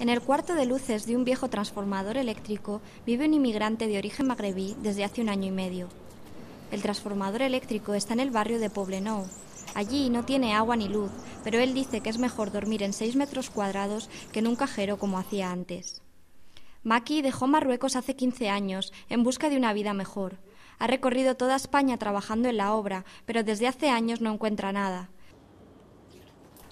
En el cuarto de luces de un viejo transformador eléctrico vive un inmigrante de origen magrebí desde hace un año y medio. El transformador eléctrico está en el barrio de Poblenou. Allí no tiene agua ni luz, pero él dice que es mejor dormir en 6 metros cuadrados que en un cajero como hacía antes. Maki dejó Marruecos hace 15 años en busca de una vida mejor. Ha recorrido toda España trabajando en la obra, pero desde hace años no encuentra nada.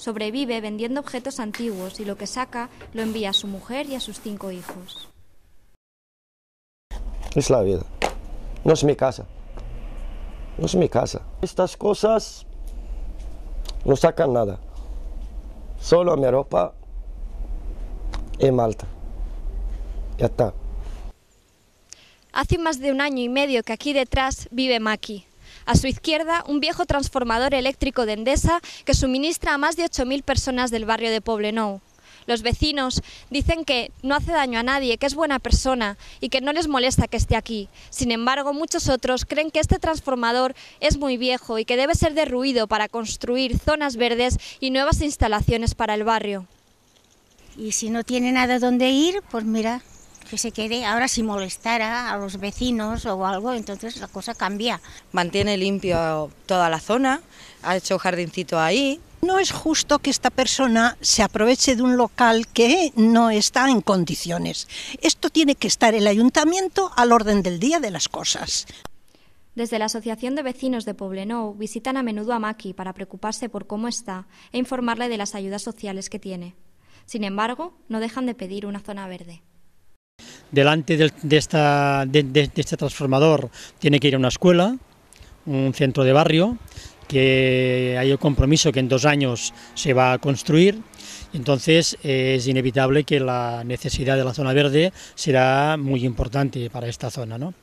Sobrevive vendiendo objetos antiguos y lo que saca lo envía a su mujer y a sus cinco hijos. Es la vida. No es mi casa. No es mi casa. Estas cosas no sacan nada. Solo mi ropa y Malta. Ya está. Hace más de un año y medio que aquí detrás vive Maki. A su izquierda, un viejo transformador eléctrico de Endesa que suministra a más de 8.000 personas del barrio de Poblenou. Los vecinos dicen que no hace daño a nadie, que es buena persona y que no les molesta que esté aquí. Sin embargo, muchos otros creen que este transformador es muy viejo y que debe ser derruido para construir zonas verdes y nuevas instalaciones para el barrio. Y si no tiene nada donde ir, pues mira, que se quede. Ahora si molestara a los vecinos o algo, entonces la cosa cambia. Mantiene limpio toda la zona, ha hecho jardincito ahí. No es justo que esta persona se aproveche de un local que no está en condiciones. Esto tiene que estar el ayuntamiento al orden del día de las cosas. Desde la Asociación de Vecinos de Poblenou visitan a menudo a Maki para preocuparse por cómo está e informarle de las ayudas sociales que tiene. Sin embargo, no dejan de pedir una zona verde delante de, esta, de, este transformador tiene que ir a una escuela, un centro de barrio, que hay el compromiso que en dos años se va a construir, entonces es inevitable que la necesidad de la zona verde será muy importante para esta zona. ¿no?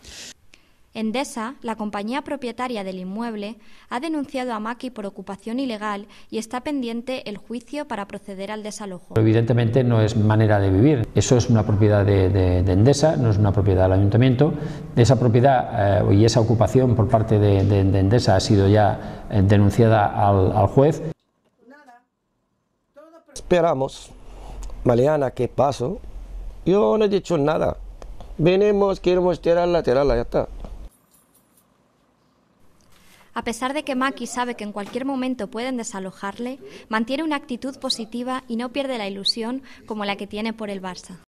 Endesa, la compañía propietaria del inmueble, ha denunciado a Maki por ocupación ilegal y está pendiente el juicio para proceder al desalojo. Evidentemente no es manera de vivir, eso es una propiedad de, Endesa, no es una propiedad del ayuntamiento. Esa propiedad eh, y esa ocupación por parte de, Endesa ha sido ya eh, denunciada al, juez. Esperamos, Maleana, ¿qué pasó? Yo no he dicho nada. Venimos, queremos tirarla, tirarla, ya está. A pesar de que Maki sabe que en cualquier momento pueden desalojarle, mantiene una actitud positiva y no pierde la ilusión como la que tiene por el Barça.